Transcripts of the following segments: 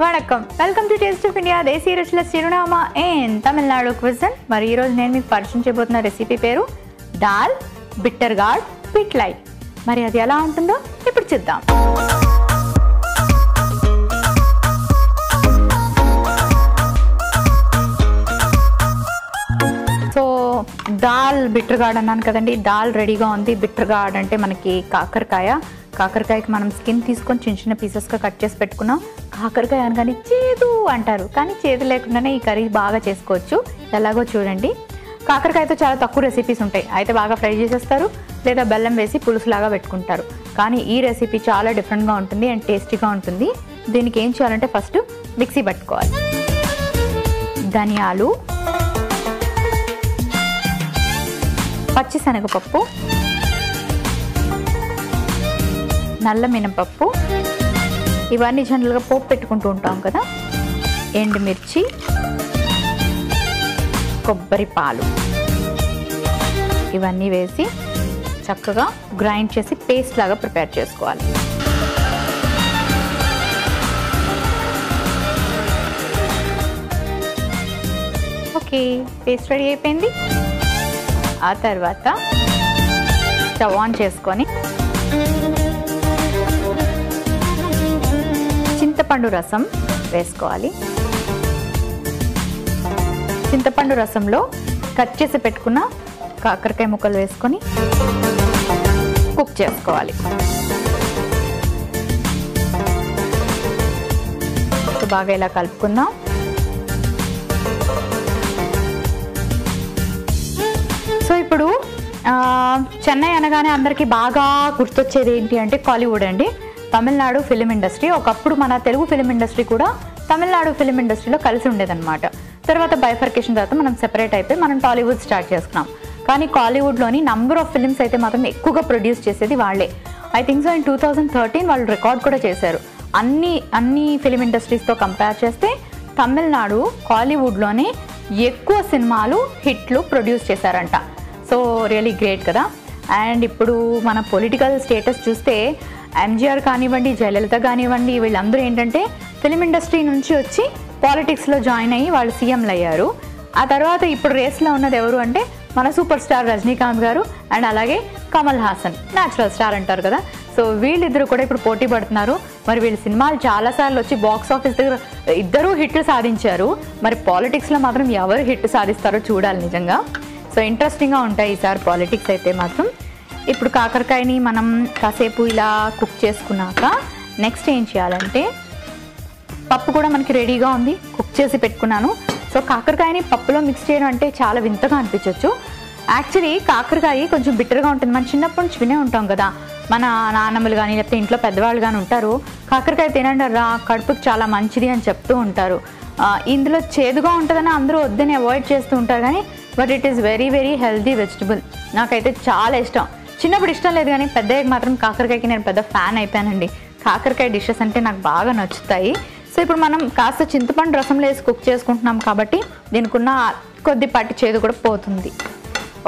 Vanakkam. Welcome to taste of India దేశీ రుచుల చిరునామా ఏన్ Tamil Nadu cuisine మరి ఈరోజు నేను మీకు పరిచయం చేయబోతున్న రెసిపీ పేరు దాల్ బిట్టర్ గాడ్ పిట్లై మరి అది ఎలా ఉంటుందో ఇప్పుడు చూద్దాం. సో దాల్ బిట్టర్ గార్డ్ అన్నాను కదండి. దాల్ రెడీగా ఉంది. బిట్టర్ గార్డ్ అంటే మనకి కాకరకాయ కాకరకాయకి మనం స్కిన్ తీసుకొని చిన్న చిన్న పీసెస్గా కట్ చేసి పెట్టుకున్నాం. కాకరకాయ అనగానే చేదు అంటారు కానీ చేదు లేకుండానే ఈ కర్రీ బాగా చేసుకోవచ్చు. ఎలాగో చూడండి. కాకరకాయతో చాలా తక్కువ రెసిపీస్ ఉంటాయి. అయితే బాగా ఫ్రై చేసేస్తారు లేదా బెల్లం వేసి పులుసులాగా పెట్టుకుంటారు. కానీ ఈ రెసిపీ చాలా డిఫరెంట్గా ఉంటుంది అండ్ టేస్టీగా ఉంటుంది. దీనికి ఏం చేయాలంటే ఫస్ట్ మిక్సీ పట్టుకోవాలి. ధనియాలు పచ్చిశనగపప్పు నల్ల మినపప్పు. ఇవన్నీ జనరల్గా పోపు పెట్టుకుంటూ ఉంటాం కదా. ఎండుమిర్చి. కొబ్బరి పాలు. ఇవన్నీ వేసి చక్కగా గ్రైండ్ చేసి పేస్ట్ లాగా ప్రిపేర్ చేసుకోవాలి. ఓకే పేస్ట్ రెడీ అయిపోయింది. ఆ తర్వాత స్టవ్ ఆన్ చేసుకొని చింతపండు రసం వేసుకోవాలి. చింతపండు రసంలో కట్ చేసి పెట్టుకున్న కాకరకాయ ముక్కలు వేసుకొని కుక్ చేసుకోవాలి. బాగా ఇలా కలుపుకుందాం. సో ఇప్పుడు చెన్నై అనగానే అందరికీ బాగా గుర్తొచ్చేది ఏంటి అంటే కాలీవుడ్ అండి. తమిళనాడు ఫిలిం ఇండస్ట్రీ ఒకప్పుడు మన తెలుగు ఫిలిం ఇండస్ట్రీ కూడా తమిళనాడు ఫిలిం ఇండస్ట్రీలో కలిసి ఉండేదన్నమాట. తర్వాత బైఫర్కేషన్ తర్వాత మనం సెపరేట్ అయిపోయి మనం టాలీవుడ్ స్టార్ట్ చేసుకున్నాం. కానీ కాలీవుడ్లోని నంబర్ ఆఫ్ ఫిల్మ్స్ అయితే మాత్రం ఎక్కువగా ప్రొడ్యూస్ చేసేది వాళ్ళే. I think so in two thousand thirteen వాళ్ళు రికార్డ్ కూడా చేశారు. అన్ని అన్ని ఫిలిం ఇండస్ట్రీస్తో కంపేర్ చేస్తే తమిళనాడు కాలీవుడ్లోనే ఎక్కువ సినిమాలు హిట్లు ప్రొడ్యూస్ చేశారంట. సో రియలీ గ్రేట్ కదా. అండ్ ఇప్పుడు మన పొలిటికల్ స్టేటస్ చూస్తే ఎంజీఆర్ కానివ్వండి జయలలిత కానివ్వండి వీళ్ళందరూ ఏంటంటే ఫిలిం ఇండస్ట్రీ నుంచి వచ్చి పాలిటిక్స్లో జాయిన్ అయ్యి వాళ్ళు సీఎంలు అయ్యారు. ఆ తర్వాత ఇప్పుడు రేస్లో ఉన్నది ఎవరు అంటే మన సూపర్ స్టార్ రజనీకాంత్ గారు అండ్ అలాగే కమల్ హాసన్ న్యాచురల్ స్టార్ అంటారు కదా. సో వీళ్ళిద్దరు కూడా ఇప్పుడు పోటీ పడుతున్నారు. మరి వీళ్ళ సినిమాలు చాలాసార్లు వచ్చి బాక్స్ ఆఫీస్ దగ్గర ఇద్దరూ హిట్లు సాధించారు. మరి పాలిటిక్స్లో మాత్రం ఎవరు హిట్ సాధిస్తారో చూడాలి నిజంగా. సో ఇంట్రెస్టింగ్గా ఉంటాయి ఈసారి పాలిటిక్స్ అయితే మాత్రం. ఇప్పుడు కాకరకాయని మనం కాసేపు ఇలా కుక్ చేసుకున్నాక నెక్స్ట్ ఏం చేయాలంటే పప్పు కూడా మనకి రెడీగా ఉంది కుక్ చేసి పెట్టుకున్నాను. సో కాకరకాయని పప్పులో మిక్స్ చేయడం అంటే చాలా వింతగా అనిపించవచ్చు యాక్చువల్లీ కాకరకాయ కొంచెం బిట్టర్గా ఉంటుంది. మనం చిన్నప్పటి నుంచి వినే ఉంటాం కదా. మన నాన్నమ్మలు కానీ లేకపోతే ఇంట్లో పెద్దవాళ్ళు కానీ ఉంటారు కాకరకాయ తినండి రా కడుపుకి చాలా మంచిది అని చెప్తూ ఉంటారు. ఇందులో చేదుగా ఉంటుందని అందరూ వద్దని అవాయిడ్ చేస్తూ ఉంటారు కానీ but it is very very healthy vegetable నాకైతే చాలా ఇష్టం. చిన్నప్పుడు ఇష్టం లేదు కానీ పెద్దయ్యకి మాత్రం కాకరకాయకి నేను పెద్ద ఫ్యాన్ అయిపోయానండి. కాకరకాయ డిషెస్ అంటే నాకు బాగా నచ్చుతాయి. సో ఇప్పుడు మనం కాస్త చింతపండు రసంలో వేసి కుక్ చేసుకుంటున్నాం కాబట్టి దీనికి ఉన్న కొద్దిపాటి చేదు కూడా పోతుంది.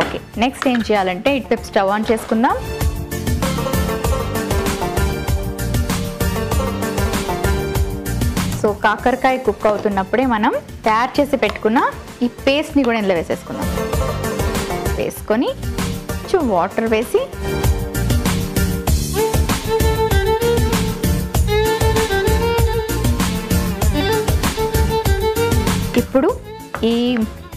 ఓకే నెక్స్ట్ ఏం చేయాలంటే ఇటు స్టవ్ ఆన్ చేసుకుందాం. సో కాకరకాయ కుక్ అవుతున్నప్పుడే మనం తయారు చేసి పెట్టుకున్న ఈ పేస్ట్ని కూడా ఇందులో వేసేసుకుందాం. వేసుకొని కొంచెం వాటర్ వేసి ఇప్పుడు ఈ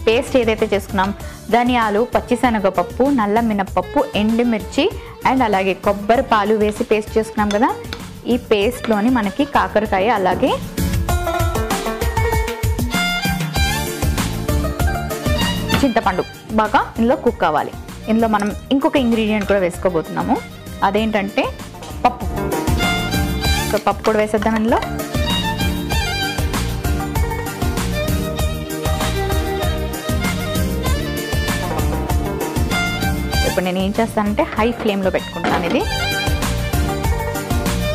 పేస్ట్ ఏదైతే చేసుకున్నాం ధనియాలు పచ్చిశనగపప్పు నల్ల మినపప్పు ఎండుమిర్చి అండ్ అలాగే కొబ్బరి పాలు వేసి పేస్ట్ చేసుకున్నాం కదా ఈ పేస్ట్లోని మనకి కాకరకాయ అలాగే చింతపండు బాగా ఇందులో కుక్ కావాలి. ఇందులో మనం ఇంకొక ఇంగ్రీడియంట్ కూడా వేసుకోబోతున్నాము. అదేంటంటే పప్పు. పప్పు కూడా వేసేద్దాం ఇందులో. ఇప్పుడు నేను ఏం చేస్తానంటే హై ఫ్లేమ్లో పెట్టుకుంటాను ఇది.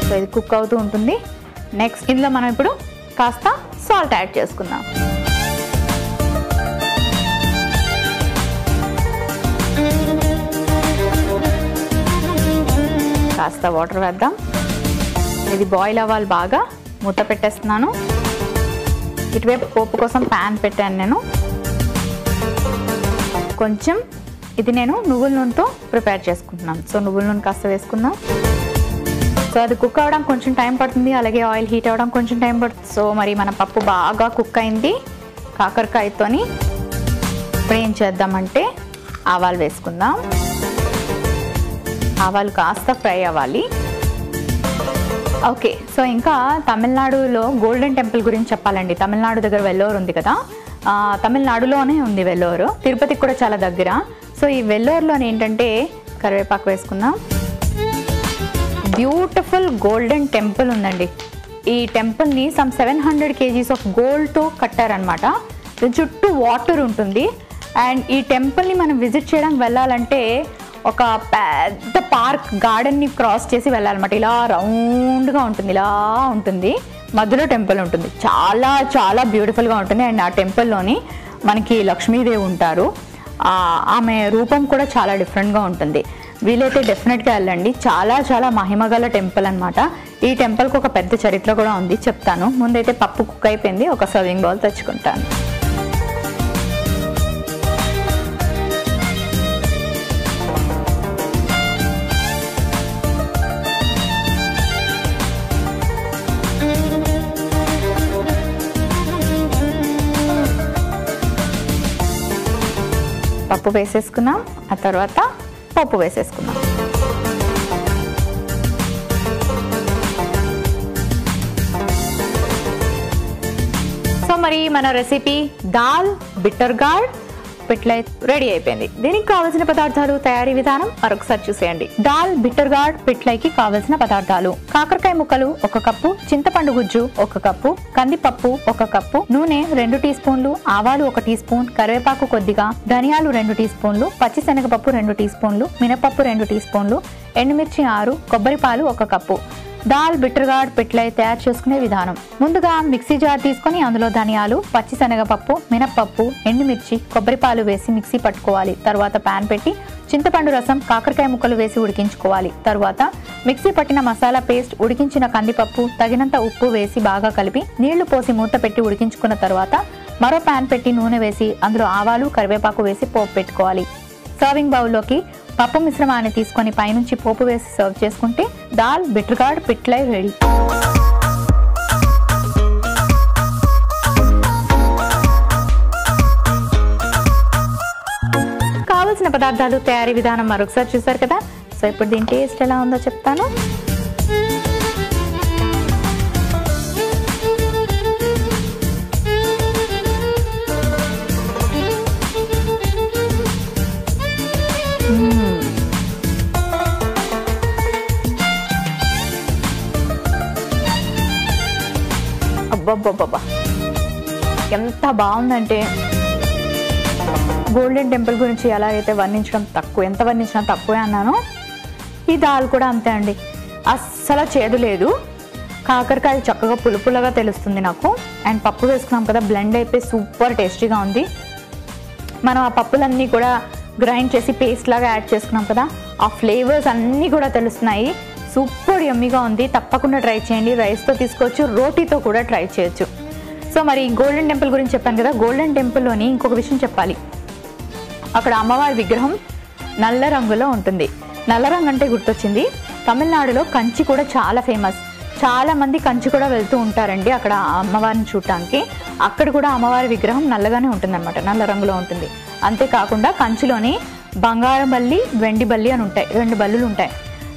సో ఇది కుక్ అవుతూ ఉంటుంది. నెక్స్ట్ ఇందులో మనం ఇప్పుడు కాస్త సాల్ట్ యాడ్ చేసుకుందాం. కాస్త వాటర్ వేద్దాం. ఇది బాయిల్ అవ్వాలి బాగా. మూత పెట్టేస్తున్నాను. ఇటువైపు పోపు కోసం ప్యాన్ పెట్టాను నేను. కొంచెం ఇది నేను నువ్వుల నూనెతో ప్రిపేర్ చేసుకుంటున్నాను. సో నువ్వుల నూనె కాస్త వేసుకుందాం. సో అది కుక్ అవ్వడం కొంచెం టైం పడుతుంది. అలాగే ఆయిల్ హీట్ అవ్వడం కొంచెం టైం పడుతుంది. సో మరి మన పప్పు బాగా కుక్ అయింది. కాకరకాయతోని ఇప్పుడు ఏం చేద్దామంటే ఆవాలు వేసుకుందాం. ఆవాలు కాస్త ఫ్రై అవ్వాలి. ఓకే సో ఇంకా తమిళనాడులో గోల్డెన్ టెంపుల్ గురించి చెప్పాలండి. తమిళనాడు దగ్గర వెల్లోర్ ఉంది కదా. తమిళనాడులోనే ఉంది వెల్లోరు. తిరుపతికి కూడా చాలా దగ్గర. సో ఈ వెల్లోర్లోనే ఏంటంటే కరివేపాకు వేసుకుందాం. బ్యూటిఫుల్ గోల్డెన్ టెంపుల్ ఉందండి. ఈ టెంపుల్ని some seven hundred kgs of గోల్డ్తో కట్టారనమాట చుట్టూ వాటర్ ఉంటుంది. అండ్ ఈ టెంపుల్ని మనం విజిట్ చేయడానికి వెళ్ళాలంటే ఒక పెద్ద పార్క్ గార్డెన్ని క్రాస్ చేసి వెళ్ళాలన్నమాట. ఇలా రౌండ్గా ఉంటుంది ఇలా ఉంటుంది. మధ్యలో టెంపుల్ ఉంటుంది. చాలా చాలా బ్యూటిఫుల్గా ఉంటుంది. అండ్ ఆ టెంపుల్లోని మనకి లక్ష్మీదేవి ఉంటారు. ఆమె రూపం కూడా చాలా డిఫరెంట్గా ఉంటుంది. వీలైతే డెఫినెట్గా వెళ్ళండి. చాలా చాలా మహిమగల టెంపుల్ అనమాట ఈ టెంపుల్కి ఒక పెద్ద చరిత్ర కూడా ఉంది. చెప్తాను. ముందైతే పప్పు కుక్ అయిపోయింది. ఒక సర్వింగ్ బౌల్ తెచ్చుకుంటాను. పప్పు వేసేసుకున్నాం. ఆ తర్వాత పప్పు వేసేసుకున్నాం. సో మరి మన recipe dal bitter gourd pitlai ready అయిపోయింది. దీనికి కావలసిన పదార్థాలు తయారీ విధానం మరొకసారి చూసేయండి. దాల్ బిట్టర్ గార్డ్ పిట్లైకి కావలసిన పదార్థాలు. కాకరకాయ ముక్కలు ఒక కప్పు చింతపండు గుజ్జు ఒక కప్పు కందిపప్పు ఒక కప్పు నూనె రెండు టీ స్పూన్లు ఆవాలు ఒక టీ స్పూన్ కరివేపాకు కొద్దిగా ధనియాలు రెండు టీ స్పూన్లు పచ్చిశనగపప్పు రెండు టీ స్పూన్లు మినపప్పు రెండు టీ స్పూన్లు ఎండుమిర్చి ఆరు కొబ్బరి పాలు ఒక కప్పు. దాల్ బిట్టర్గాడ్ పిట్లై తయారు చేసుకునే విధానం. ముందుగా మిక్సీ జార్ తీసుకొని అందులో ధనియాలు పచ్చిశనగపప్పు మినప్పప్పు ఎండుమిర్చి కొబ్బరిపాలు వేసి మిక్సీ పట్టుకోవాలి. తర్వాత పాన్ పెట్టి చింతపండు రసం కాకరకాయ ముక్కలు వేసి ఉడికించుకోవాలి. తరువాత మిక్సీ పట్టిన మసాలా పేస్ట్ ఉడికించిన కందిపప్పు తగినంత ఉప్పు వేసి బాగా కలిపి నీళ్ళు పోసి మూత పెట్టి ఉడికించుకున్న తర్వాత మరో పాన్ పెట్టి నూనె వేసి అందులో ఆవాలు కరివేపాకు వేసి పోపు పెట్టుకోవాలి. సర్వింగ్ బౌల్లోకి పప్పు మిశ్రమాన్ని తీసుకొని పైనుంచి పోపు వేసి సర్వ్ చేసుకుంటే దాల్ బిట్రగాడ్ పిట్లై రెడీ. కావలసిన పదార్థాలు తయారీ విధానం మరొకసారి చూసారు కదా? సో ఇప్పుడు దీని టేస్ట్ ఎలా ఉందో చెప్తాను. అబ్బబ్బబ్బబ్బా. ఎంత బాగుందంటే గోల్డెన్ టెంపుల్ గురించి ఎలాగైతే వర్ణించడం తక్కువ ఎంత వర్ణించినా తక్కువే అన్నాను ఈ దాల్ కూడా అంతే అండి. అస్సలు చేదు లేదు. కాకరకాయ చక్కగా పులుపులుగా తెలుస్తుంది నాకు. అండ్ పప్పు వేసుకున్నాం కదా బ్లెండ్ అయిపోయి సూపర్ టేస్టీగా ఉంది. మనం ఆ పప్పులన్నీ కూడా గ్రైండ్ చేసి పేస్ట్ లాగా యాడ్ చేసుకున్నాం కదా ఆ ఫ్లేవర్స్ అన్నీ కూడా తెలుస్తున్నాయి. సూపర్ యమ్మీగా ఉంది. తప్పకుండా ట్రై చేయండి. రైస్తో తీసుకోవచ్చు రోటీతో కూడా ట్రై చేయొచ్చు. సో మరి గోల్డెన్ టెంపుల్ గురించి చెప్పాను కదా గోల్డెన్ టెంపుల్లోని ఇంకొక విషయం చెప్పాలి. అక్కడ అమ్మవారి విగ్రహం నల్ల రంగులో ఉంటుంది. నల్ల రంగు అంటే గుర్తొచ్చింది. తమిళనాడులో కంచి కూడా చాలా ఫేమస్ చాలా మంది కంచి కూడా వెళ్తూ ఉంటారండి అక్కడ అమ్మవారిని చూడటానికి. అక్కడ కూడా అమ్మవారి విగ్రహం నల్లగానే ఉంటుందన్నమాట. నల్ల రంగులో ఉంటుంది. అంతేకాకుండా కంచిలోని బంగారం బల్లి వెండి బల్లి అని ఉంటాయి. రెండు బల్లులు ఉంటాయి.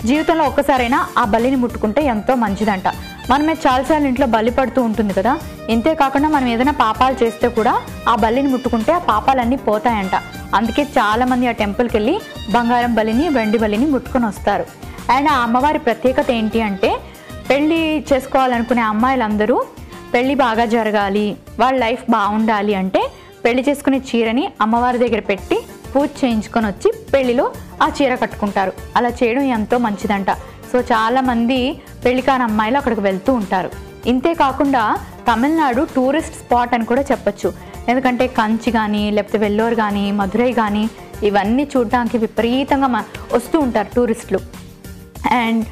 జీవితంలో ఒక్కసారైనా ఆ బలిని ముట్టుకుంటే ఎంతో మంచిదంట. మనమే చాలాసార్లు ఇంట్లో బలి పడుతూ ఉంటుంది కదా. ఇంతే కాకుండా మనం ఏదైనా పాపాలు చేస్తే కూడా ఆ బలిని ముట్టుకుంటే ఆ పాపాలన్నీ పోతాయంట. అందుకే చాలామంది ఆ టెంపుల్కి వెళ్ళి బంగారం బలిని వెండి బలిని ముట్టుకొని వస్తారు. అండ్ ఆ అమ్మవారి ప్రత్యేకత ఏంటి అంటే పెళ్ళి చేసుకోవాలనుకునే అమ్మాయిలందరూ పెళ్ళి బాగా జరగాలి వాళ్ళ లైఫ్ బాగుండాలి అంటే పెళ్ళి చేసుకునే చీరని అమ్మవారి దగ్గర పెట్టి పూజ చేయించుకొని వచ్చి పెళ్ళిలో ఆ చీర కట్టుకుంటారు. అలా చేయడం ఎంతో మంచిదంట. సో చాలా మంది అమ్మాయిలు అక్కడికి వెళ్తూ ఉంటారు. ఇంతే కాకుండా తమిళనాడు టూరిస్ట్ స్పాట్ అని కూడా చెప్పొచ్చు. ఎందుకంటే కంచి కానీ లేకపోతే వెల్లోర్ కానీ మధురై కానీ ఇవన్నీ చూడడానికి విపరీతంగా మ- వస్తూ ఉంటారు టూరిస్టులు. అండ్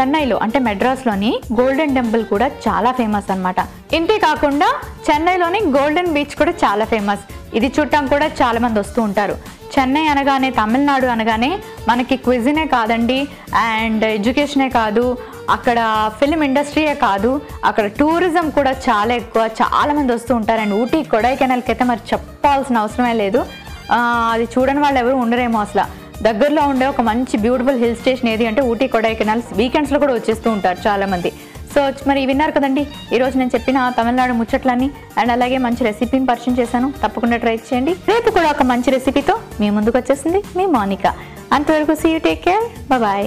చెన్నైలో అంటే మెడ్రాస్లోని గోల్డెన్ టెంపుల్ కూడా చాలా ఫేమస్ అనమాట ఇంతే కాకుండా చెన్నైలోని గోల్డెన్ బీచ్ కూడా చాలా ఫేమస్. ఇది చూడటం కూడా చాలా మంది వస్తూ ఉంటారు. చెన్నై అనగానే తమిళనాడు అనగానే మనకి క్విజినే కాదండి అండ్ ఎడ్యుకేషనే కాదు అక్కడ ఫిలిం ఇండస్ట్రీయే కాదు అక్కడ టూరిజం కూడా చాలా ఎక్కువ చాలామంది వస్తూ ఉంటారు. అండ్ ఊటీ కొడైకెనాల్కి అయితే మరి చెప్పాల్సిన అవసరమే లేదు. అది చూడని వాళ్ళు ఎవరు ఉండరేమో అసలు. దగ్గరలో ఉండే ఒక మంచి బ్యూటిఫుల్ హిల్ స్టేషన్ ఏది అంటే ఊటీ కొడైకెనాల్ వీకెండ్స్లో కూడా వచ్చేస్తూ ఉంటారు చాలామంది. సో మరి విన్నారు కదండి. ఈరోజు నేను చెప్పిన తమిళనాడు ముచ్చట్లన్నీ అండ్ అలాగే మంచి రెసిపీని పరిచయం చేశాను. తప్పకుండా ట్రై చేయండి. రేపు కూడా ఒక మంచి రెసిపీతో మీ ముందుకు వచ్చేసింది మీ మోనిక. అంతవరకు see you take care bye